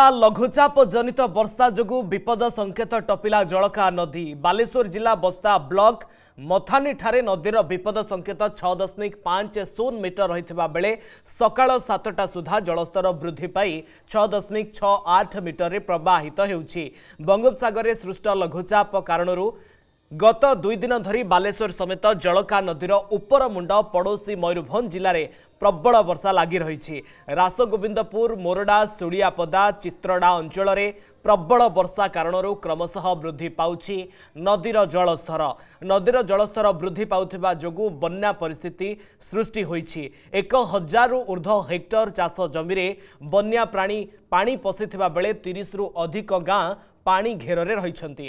ଲଘୁଚାପ ଜନିତ ବର୍ଷା ଯୋଗୁଁ ବିପଦ ସଂକେତ ଟପିଲା ଜଳକା ନଦୀ ବାଲେଶ୍ୱର ଜିଲ୍ଲା ବସ୍ତା ବ୍ଲକ ମଥାନୀଠାରେ ନଦୀର ବିପଦ ସଂକେତ ଛଅ ଦଶମିକ ପାଞ୍ଚ ଶୂନ ମିଟର ରହିଥିବା ବେଳେ ସକାଳ ସାତଟା ସୁଦ୍ଧା ଜଳସ୍ତର ବୃଦ୍ଧି ପାଇ ଛଅ ଦଶମିକ ଛଅ ଆଠ ମିଟରରେ ପ୍ରବାହିତ ହେଉଛି। ବଙ୍ଗୋପସାଗରରେ ସୃଷ୍ଟ ଲଘୁଚାପ କାରଣରୁ ଗତ ଦୁଇ ଦିନ ଧରି ବାଲେଶ୍ୱର ସମେତ ଜଳକା ନଦୀର ଉପରମୁଣ୍ଡ ପଡ଼ୋଶୀ ମୟୂରଭଞ୍ଜ ଜିଲ୍ଲାରେ ପ୍ରବଳ ବର୍ଷା ଲାଗି ରହିଛି। ରାସଗୋବିନ୍ଦପୁର ମୋରଡା ସୁଡ଼ିଆପଦା ଚିତ୍ରଡ଼ା ଅଞ୍ଚଳରେ ପ୍ରବଳ ବର୍ଷା କାରଣରୁ କ୍ରମଶଃ ବୃଦ୍ଧି ପାଉଛି ନଦୀର ଜଳସ୍ତର। ନଦୀର ଜଳସ୍ତର ବୃଦ୍ଧି ପାଉଥିବା ଯୋଗୁଁ ବନ୍ୟା ପରିସ୍ଥିତି ସୃଷ୍ଟି ହୋଇଛି। ଏକ ହଜାରରୁ ଉର୍ଦ୍ଧ୍ୱ ହେକ୍ଟର ଚାଷ ଜମିରେ ବନ୍ୟା ପ୍ରାଣୀ ପାଣି ପଶିଥିବା ବେଳେ ତିରିଶରୁ ଅଧିକ ଗାଁ ପାଣି ଘେରରେ ରହିଛନ୍ତି।